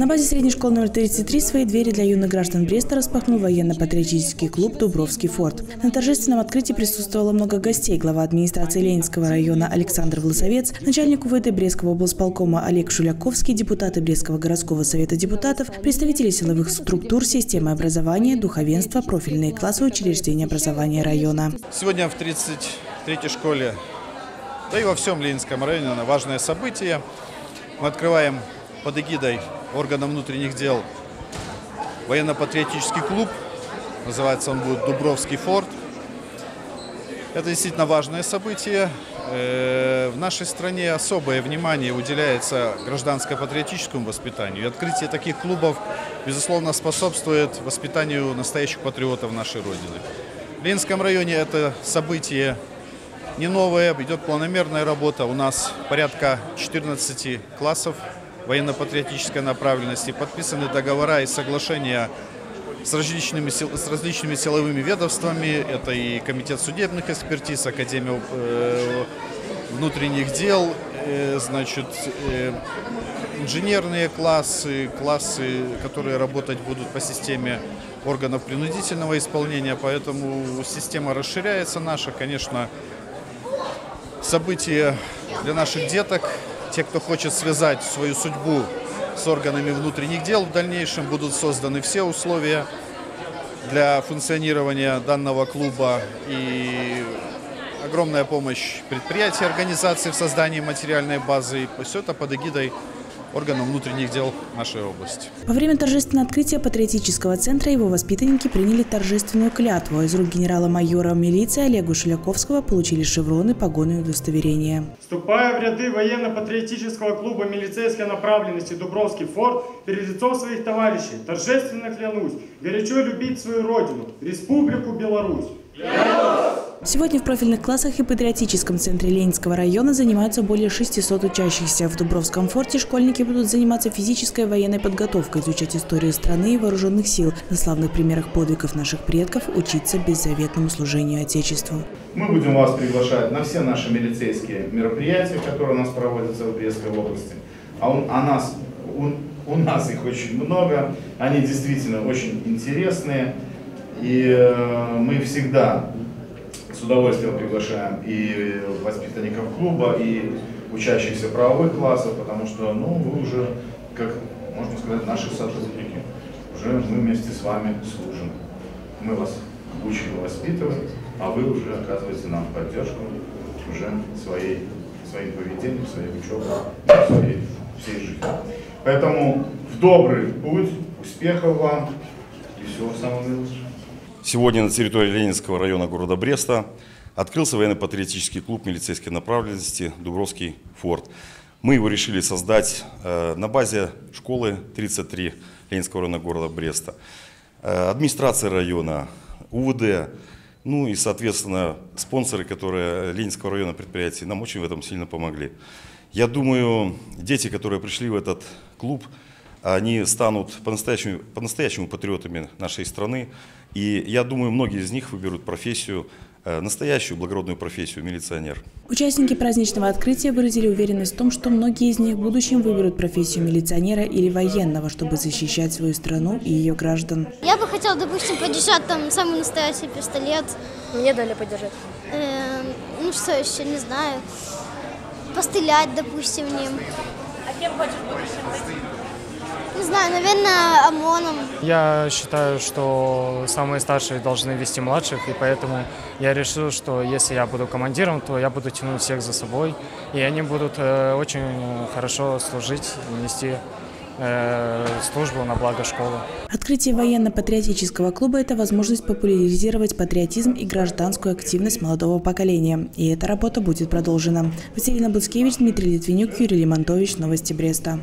На базе средней школы номер 33 свои двери для юных граждан Бреста распахнул военно-патриотический клуб «Дубровский форт». На торжественном открытии присутствовало много гостей. Глава администрации Ленинского района Александр Власовец, начальник УВД Брестского облсполкома Олег Шуляковский, депутаты Брестского городского совета депутатов, представители силовых структур, системы образования, духовенства, профильные классы учреждения образования района. Сегодня в 33-й школе, да и во всем Ленинском районе важное событие. Мы открываем под эгидой органа внутренних дел военно-патриотический клуб. Называется он будет «Дубровский форт». Это действительно важное событие. Э, в нашей стране особое внимание уделяется гражданско-патриотическому воспитанию. И открытие таких клубов, безусловно, способствует воспитанию настоящих патриотов нашей Родины. В Ленинском районе это событие не новое, идет планомерная работа. У нас порядка 14 классов военно-патриотической направленности, подписаны договора и соглашения с различными, с различными силовыми ведомствами. Это и Комитет судебных экспертиз, Академия э, внутренних дел, э, значит, э, инженерные классы, классы, которые работать будут по системе органов принудительного исполнения. Поэтому система расширяется наша, конечно, события для наших деток те, кто хочет связать свою судьбу с органами внутренних дел, в дальнейшем будут созданы все условия для функционирования данного клуба и огромная помощь предприятий, организации в создании материальной базы. Все это под эгидой органов внутренних дел нашей области. Во время торжественного открытия патриотического центра его воспитанники приняли торжественную клятву. Из рук генерала-майора милиции Олега Шуляковского получили шевроны, погоны и удостоверения. Вступая в ряды военно-патриотического клуба милицейской направленности «Дубровский форт», перед лицом своих товарищей торжественно клянусь горячо любить свою родину, Республику Беларусь. Клянусь! Сегодня в профильных классах и патриотическом центре Ленинского района занимаются более 600 учащихся. В Дубровском форте школьники будут заниматься физической и военной подготовкой, изучать историю страны и вооруженных сил, на славных примерах подвигов наших предков, учиться беззаветному служению Отечеству. Мы будем вас приглашать на все наши милицейские мероприятия, которые у нас проводятся в Брестской области. А у, а нас, у, у нас их очень много, они действительно очень интересные. И э, мы всегда с удовольствием приглашаем и воспитанников клуба, и учащихся правовых классов, потому что ну, вы уже, как можно сказать, наши сотрудники. Уже мы вместе с вами служим. Мы вас учим воспитываем, а вы уже оказываете нам поддержку уже своей, своим поведением, своей учебой, своей всей жизнью. Поэтому в добрый путь, успехов вам и всего самого наилучшего. Сегодня на территории Ленинского района города Бреста открылся военно-патриотический клуб милицейской направленности «Дубровский форт». Мы его решили создать э, на базе школы 33 Ленинского района города Бреста. Э, администрация района, УВД, ну и, соответственно, спонсоры, которые Ленинского района предприятий, нам очень в этом сильно помогли. Я думаю, дети, которые пришли в этот клуб, они станут по-настоящему по -настоящему патриотами нашей страны. И я думаю, многие из них выберут профессию, э, настоящую благородную профессию милиционер. Участники праздничного открытия выразили уверенность в том, что многие из них в будущем выберут профессию милиционера или военного, чтобы защищать свою страну и ее граждан. Я бы хотел, допустим, подержать там самый настоящий пистолет. Мне дали подержать. Э, ну что еще, не знаю. Пострелять, допустим, ним. А кем хочешь будущем не знаю, наверное, ОМОНом. Я считаю, что самые старшие должны вести младших, и поэтому я решил, что если я буду командиром, то я буду тянуть всех за собой, и они будут э, очень хорошо служить, нести э, службу на благо школы. Открытие военно-патриотического клуба – это возможность популяризировать патриотизм и гражданскую активность молодого поколения. И эта работа будет продолжена. Василина Буцкевич, Дмитрий Литвинюк, Юрий Лимонтович. Новости Бреста.